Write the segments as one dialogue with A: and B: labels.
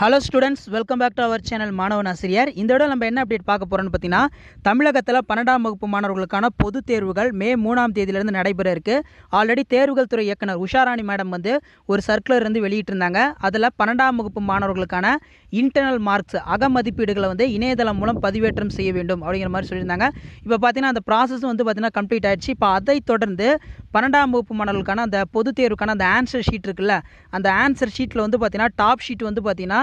A: Hello students welcome back to our channel மாணவன் ஆசிரியர் இந்த விட நம்ம என்ன அப்டேட் பார்க்க போகிறோம்னு பார்த்தீங்கன்னா தமிழகத்தில் பன்னெண்டாம் வகுப்பு மாணவர்களுக்கான பொதுத் தேர்வுகள் மே மூணாம் தேதியிலிருந்து நடைபெற இருக்கு. ஆல்ரெடி தேர்வுகள் துறை இயக்குனர் உஷாராணி மேடம் வந்து ஒரு சர்க்குலர் இருந்து வெளியிட்டிருந்தாங்க. அதில் பன்னெண்டாம் வகுப்பு மாணவர்களுக்கான இன்டர்னல் மார்க்ஸ் அக மதிப்பீடுகளை வந்து இணையதளம் மூலம் பதிவேற்றம் செய்ய வேண்டும் அப்படிங்கிற மாதிரி சொல்லியிருந்தாங்க. இப்போ பார்த்தீங்கன்னா அந்த ப்ராசஸ் வந்து பார்த்தீங்கன்னா கம்ப்ளீட் ஆயிடுச்சு. இப்போ அதை தொடர்ந்து பன்னெண்டாம் வகுப்பு மாணவர்களுக்கான அந்த பொதுத் தேர்வுக்கான அந்த ஆன்சர் ஷீட் இருக்குல்ல அந்த ஆன்சர் ஷீட்டில் வந்து பார்த்தீங்கன்னா டாப் ஷீட் வந்து பார்த்தீங்கன்னா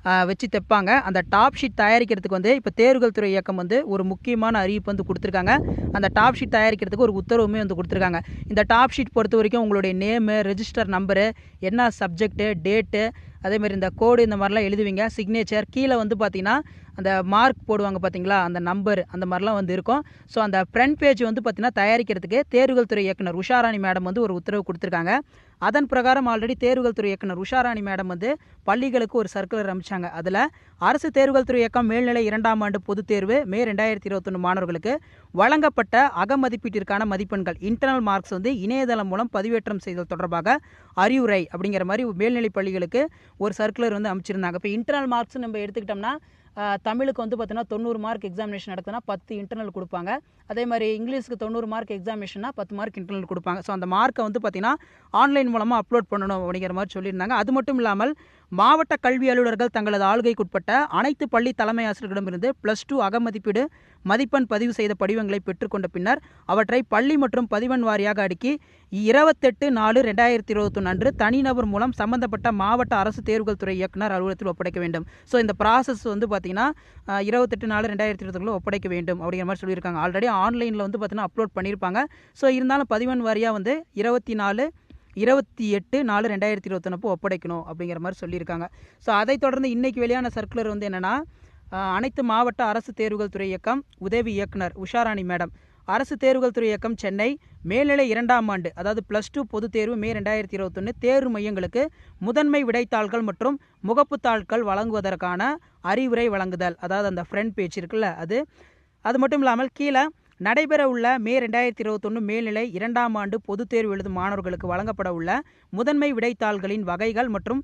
A: வச்சு தைப்பாங்க. அந்த டாப் ஷீட் தயாரிக்கிறதுக்கு வந்து இப்போ தேர்வுகள் துறை இயக்கம் வந்து ஒரு முக்கியமான அறிவிப்பு வந்து கொடுத்துருக்காங்க. அந்த டாப் ஷீட் தயாரிக்கிறதுக்கு ஒரு உத்தரவுமே வந்து கொடுத்துருக்காங்க. இந்த டாப் ஷீட் பொறுத்த வரைக்கும் உங்களுடைய நேமு ரெஜிஸ்டர் நம்பரு என்ன சப்ஜெக்ட்டு டேட்டு அதேமாதிரி இந்த கோடு இந்த மாதிரிலாம் எழுதுவீங்க. சிக்னேச்சர் கீழே வந்து பார்த்தீங்கன்னா அந்த மார்க் போடுவாங்க பார்த்தீங்களா அந்த நம்பர் அந்த மாதிரிலாம் வந்து இருக்கும். ஸோ அந்த ஃப்ரண்ட் பேஜ் வந்து பார்த்தீங்கன்னா தயாரிக்கிறதுக்கு தேர்வுகள் துறை இயக்குனர் உஷாராணி மேடம் வந்து ஒரு உத்தரவு கொடுத்துருக்காங்க. அதன் பிரகாரம் ஆல்ரெடி தேர்வுகள் துறை இயக்குனர் உஷாராணி மேடம் வந்து பள்ளிகளுக்கு ஒரு சர்க்குலர் அறிவிச்சாங்க அதில் அரசு தேர்வுகள் துறை இயக்கம் மேல்நிலை இரண்டாம் ஆண்டு பொதுத் தேர்வு மே ரெண்டாயிரத்தி இருபத்தொன்று மாணவர்களுக்கு வழங்கப்பட்ட அகமதிப்பீட்டிற்கான மதிப்பெண்கள். இன்டர்னல் மார்க்ஸ் வந்து இணையதளம் மூலம் பதிவேற்றம் செய்தல் தொடர்பாக அறிவுரை அப்படிங்கிற மாதிரி மேல்நிலை பள்ளிகளுக்கு ஒரு சர்க்குலர் வந்து அமைச்சிருந்தாங்க. இப்போ இன்டர்னல் மார்க்ஸ் நம்ம எடுத்துக்கிட்டோம்னா தமிழுக்கு வந்து பார்த்தீங்கன்னா தொண்ணூறு மார்க் எக்ஸாமினேஷன் நடத்தினா பத்து இன்டர்னல் கொடுப்பாங்க. அதே மாதிரி இங்கிலீஷுக்கு தொண்ணூறு மார்க் எக்ஸாமினேஷன்னா பத்து மார்க் இன்டர்னல் கொடுப்பாங்க. ஸோ அந்த மார்க்கை வந்து பார்த்தீங்கன்னா ஆன்லைன் மூலமாக அப்லோட் பண்ணணும் அப்படிங்கிற மாதிரி சொல்லியிருந்தாங்க. அது மட்டும் இல்லாமல் மாவட்ட கல்வி அலுவலர்கள் தங்களது ஆளுகைக்குட்பட்ட அனைத்து பள்ளி தலைமை ஆசிரியர்களிடமிருந்து ப்ளஸ் டூ அகமதிப்பீடு மதிப்பெண் பதிவு செய்த படிவங்களை பெற்றுக்கொண்ட பின்னர் அவற்றை பள்ளி மற்றும் பதிவெண் வாரியாக அடுக்கி இருபத்தெட்டு நாலு ரெண்டாயிரத்தி இருபத்தொன்று அன்று தனிநபர் மூலம் சம்பந்தப்பட்ட மாவட்ட அரசு தேர்வுகள் துறை இயக்குனர் அலுவலகத்தில் ஒப்படைக்க வேண்டும். ஸோ இந்த ப்ராசஸ் வந்து பார்த்தீங்கன்னா இருபத்தெட்டு நாலு ரெண்டாயிரத்தி இருபத்தொன்னில் ஒப்படைக்க வேண்டும் அப்படிங்கிற மாதிரி சொல்லியிருக்காங்க. ஆல்ரெடி ஆன்லைனில் வந்து பார்த்தீங்கன்னா அப்லோட் பண்ணியிருப்பாங்க. ஸோ இருந்தாலும் பதிவெண் வாரியாக வந்து இருபத்தி நாலு இருபத்தி எட்டு நாலு ரெண்டாயிரத்தி இருபத்தொன்னப்போ ஒப்படைக்கணும் அப்படிங்கிற மாதிரி சொல்லியிருக்காங்க. ஸோ அதை தொடர்ந்து இன்றைக்கி வெளியான சர்க்குலர் வந்து என்னென்னா அனைத்து மாவட்ட அரசு தேர்வுகள் துறை இயக்கம் உதவி இயக்குனர் உஷாராணி மேடம். அரசு தேர்வுகள் துறை இயக்கம் சென்னை மேல்நிலை இரண்டாம் ஆண்டு அதாவது ப்ளஸ் டூ பொதுத் தேர்வு மே ரெண்டாயிரத்தி இருபத்தொன்று தேர்வு மையங்களுக்கு முதன்மை விடைத்தாள்கள் மற்றும் முகப்புத்தாள்கள் வழங்குவதற்கான அறிவுரை வழங்குதல். அதாவது அந்த ஃப்ரண்ட் பேஜ் இருக்குல்ல அது. அது மட்டும் இல்லாமல் கீழே நடைபெறவுள்ள மே ரெண்டாயிரத்தி இருபத்தொன்று மேல்நிலை இரண்டாம் ஆண்டு பொதுத் தேர்வு எழுதும் மாணவர்களுக்கு வழங்கப்பட உள்ள முதன்மை விடைத்தாள்களின் வகைகள் மற்றும்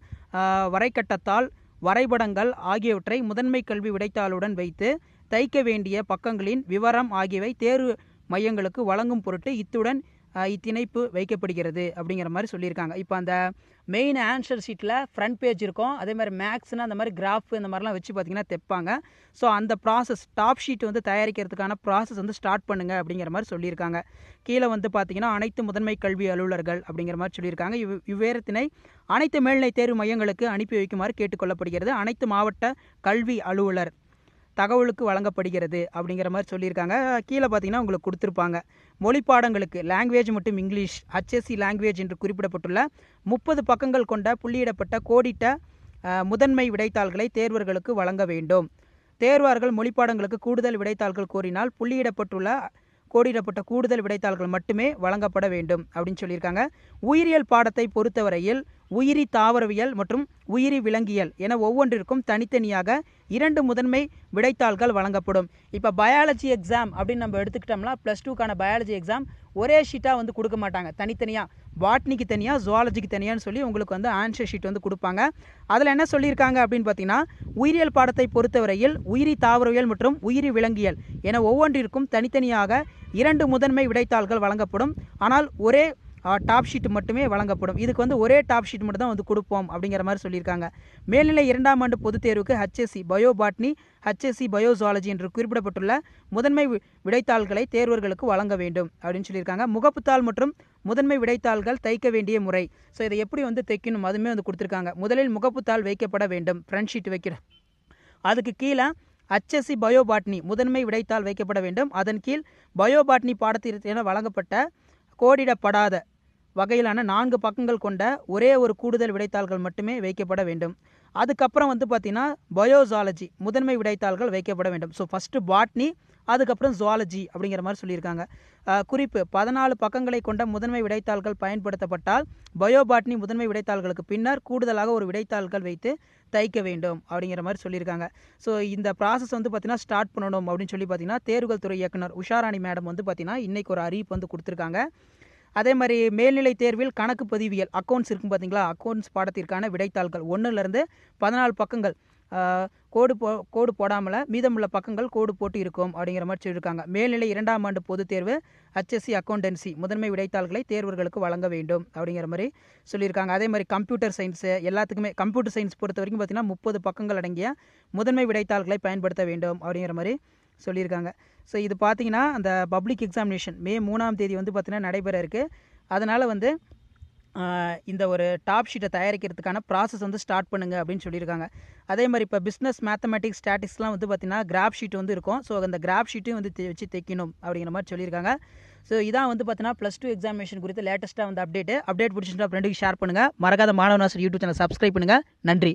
A: வரைக்கட்டத்தால் வரைபடங்கள் ஆகியவற்றை முதன்மை கல்வி விடைத்தாளுடன் வைத்து தைக்க வேண்டிய பக்கங்களின் விவரம் ஆகியவை தேர்வு மையங்களுக்கு வழங்கும் பொருட்டு இத்துடன் இத்திணைப்பு வைக்கப்படுகிறது அப்படிங்கிற மாதிரி சொல்லியிருக்காங்க. இப்போ அந்த மெயின் ஆன்சர் ஷீட்டில் ஃப்ரண்ட் பேஜ் இருக்கும். அதே மாதிரி மேக்ஸ்னு அந்த மாதிரி கிராஃப் இந்த மாதிரிலாம் வச்சு பார்த்தீங்கன்னா தைப்பாங்க. ஸோ அந்த ப்ராசஸ் டாப் ஷீட் வந்து தயாரிக்கிறதுக்கான ப்ராசஸ் வந்து ஸ்டார்ட் பண்ணுங்க அப்படிங்கிற மாதிரி சொல்லியிருக்காங்க. கீழே வந்து பார்த்தீங்கன்னா அனைத்து முதன்மை கல்வி அலுவலர்கள் அப்படிங்கிற மாதிரி சொல்லியிருக்காங்க. இவ் இவ்வேரத்தினை அனைத்து மேல்நிலை தேர்வு மையங்களுக்கு அனுப்பி வைக்குமாறு கேட்டுக்கொள்ளப்படுகிறது. அனைத்து மாவட்ட கல்வி அலுவலர் தகவலுக்கு வழங்கப்படுகிறது அப்படிங்கிற மாதிரி சொல்லியிருக்காங்க. கீழே பார்த்தீங்கன்னா உங்களுக்கு கொடுத்துருப்பாங்க. மொழி பாடங்களுக்கு லாங்குவேஜ் மற்றும் இங்கிலீஷ் ஹச்எஸ்சி லாங்குவேஜ் என்று குறிப்பிடப்பட்டுள்ள முப்பது பக்கங்கள் கொண்ட புள்ளியிடப்பட்ட கோடிட்ட முதன்மை விடைத்தாள்களை தேர்வர்களுக்கு வழங்க வேண்டும். தேர்வார்கள் மொழிப்பாடங்களுக்கு கூடுதல் விடைத்தாள்கள் கோரினால் புள்ளியிடப்பட்டுள்ள கோடிடப்பட்ட கூடுதல் விடைத்தாள்கள் மட்டுமே வழங்கப்பட வேண்டும் அப்படின்னு சொல்லியிருக்காங்க. உயிரியல் பாடத்தை பொறுத்தவரையில் உயிரி தாவரவியல் மற்றும் உயிரி விலங்கியல் என ஒவ்வொன்றிற்கும் தனித்தனியாக இரண்டு முதன்மை விடைத்தாள்கள் வழங்கப்படும். இப்போ பயாலஜி எக்ஸாம் அப்படின்னு நம்ம எடுத்துக்கிட்டோம்னா ப்ளஸ் டூக்கான பயாலஜி எக்ஸாம் ஒரே ஷீட்டாக வந்து கொடுக்க மாட்டாங்க. தனித்தனியாக பாட்னிக்கு தனியாக ஜுவாலஜிக்கு தனியான்னு சொல்லி உங்களுக்கு வந்து ஆன்சர் ஷீட் வந்து கொடுப்பாங்க. அதில் என்ன சொல்லியிருக்காங்க அப்படின்னு பார்த்தீங்கன்னா உயிரியல் பாடத்தை பொறுத்தவரையில் உயிரி தாவரவியல் மற்றும் உயிரி விலங்கியல் என ஒவ்வொன்றிற்கும் தனித்தனியாக இரண்டு முதன்மை விடைத்தாள்கள் வழங்கப்படும். ஆனால் ஒரே டாப் ஷீட் மட்டுமே வழங்கப்படும். இதுக்கு வந்து ஒரே டாப் ஷீட் மட்டும் தான் வந்து கொடுப்போம் அப்படிங்கிற மாதிரி சொல்லியிருக்காங்க. மேல்நிலை இரண்டாம் ஆண்டு பொதுத் தேர்வுக்கு ஹச்எஸ்சி பயோபாட்னி ஹச்எஸ்சி பயோசாலஜி என்று குறிப்பிடப்பட்டுள்ள முதன்மை விடைத்தாள்களை தேர்வர்களுக்கு வழங்க வேண்டும் அப்படின்னு சொல்லியிருக்காங்க. முகப்புத்தாள் மற்றும் முதன்மை விடைத்தாள்கள் தைக்க வேண்டிய முறை. ஸோ இதை எப்படி வந்து தைக்கணும்? அதுவுமே வந்து கொடுத்துருக்காங்க. முதலில் முகப்புத்தாள் வைக்கப்பட வேண்டும். ஃப்ரண்ட் ஷீட் வைக்கிற. அதுக்கு கீழே ஹச்எஸ்சி பயோபாட்னி முதன்மை விடைத்தாள் வைக்கப்பட வேண்டும். அதன் கீழ் பயோபாட்னி என வழங்கப்பட்ட கோடிடப்படாத வகையிலான நான்கு பக்கங்கள் கொண்ட ஒரே ஒரு கூடுதல் விடைத்தாள்கள் மட்டுமே வைக்கப்பட வேண்டும். அதுக்கப்புறம் வந்து பார்த்தீங்கன்னா பயோசாலஜி முதன்மை விடைத்தாள்கள் வைக்கப்பட வேண்டும். ஸோ ஃபஸ்ட்டு பாட்னி அதுக்கப்புறம் ஜுவாலஜி அப்படிங்கிற மாதிரி சொல்லியிருக்காங்க. குறிப்பு பதினாலு பக்கங்களை கொண்ட முதன்மை விடைத்தாள்கள் பயன்படுத்தப்பட்டால் பயோபாட்னி முதன்மை விடைத்தாள்களுக்கு பின்னர் கூடுதலாக ஒரு விடைத்தாள்கள் வைத்து தைக்க வேண்டும் அப்படிங்கிற மாதிரி சொல்லியிருக்காங்க. ஸோ இந்த ப்ராசஸ் வந்து பார்த்திங்கன்னா ஸ்டார்ட் பண்ணணும் அப்படின்னு சொல்லி பார்த்தீங்கன்னா தேர்வுகள் துறை இயக்குனர் உஷாராணி மேடம் வந்து பார்த்தீங்கன்னா இன்றைக்கு ஒரு அறிவிப்பு வந்து கொடுத்துருக்காங்க. அதே மாதிரி மேல்நிலை தேர்வில் கணக்கு பதிவியல் அக்கௌண்ட்ஸ் இருக்கும் பார்த்தீங்களா? அக்கௌண்ட்ஸ் பாடத்திற்கான விடைத்தாள்கள். ஒன்றுலேருந்து பதினாலு பக்கங்கள். கோடு போ கோடு போடாமல் மீதமுள்ள பக்கங்கள் கோடு போட்டு இருக்கும் அப்படிங்கிற மாதிரி சொல்லியிருக்காங்க. மேல்நிலை இரண்டாம் ஆண்டு பொதுத் தேர்வு ஹச்எஸ்சி அக்கௌண்டன்சி முதன்மை விடைத்தாள்களை தேர்வர்களுக்கு வழங்க வேண்டும் அப்படிங்கிற மாதிரி சொல்லியிருக்காங்க. அதே மாதிரி கம்ப்யூட்டர் சயின்ஸு எல்லாத்துக்குமே கம்ப்யூட்டர் சயின்ஸ் பொறுத்த வரைக்கும் பார்த்தீங்கன்னா முப்பது பக்கங்கள் அடங்கிய முதன்மை விடைத்தாள்களை பயன்படுத்த வேண்டும் அப்படிங்கிற மாதிரி சொல்லியிருக்காங்க. ஸோ இது பார்த்தீங்கன்னா அந்த பப்ளிக் எக்ஸாமினேஷன் மே மூணாம் தேதி வந்து பார்த்திங்கன்னா நடைபெற இருக்குது அதனால் வந்து இந்த ஒரு டாப் ஷீட்டை தயாரிக்கிறதுக்கான ப்ராசஸ் வந்து ஸ்டார்ட் பண்ணுங்க அப்படின்னு சொல்லியிருக்காங்க. அதே மாதிரி இப்போ பிஸ்னஸ் மேத்தமெட்டிக்ஸ் ஸ்டாட்டிக்ஸ்லாம் வந்து பார்த்தீங்கன்னா கிராப் ஷீட் வந்து இருக்கும். ஸோ அந்த கிராப் ஷீட்டையும் வந்து வச்சு தைக்கணும் அப்படிங்கிற மாதிரி சொல்லியிருக்காங்க. ஸோ இதான் வந்து பார்த்தீங்கன்னா ப்ளஸ் டூ எக்ஸாமினேஷன் குறித்து லேட்டஸ்ட்டாக வந்து அப்டேட் அப்டேட் பிடிச்சிருந்தா ஃப்ரெண்டுக்கு ஷேர் பண்ணுங்கள் மறக்காத மாணவனாசர் யூடியூப் சேனல் சப்ஸ்கிரைப் பண்ணுங்கள் நன்றி.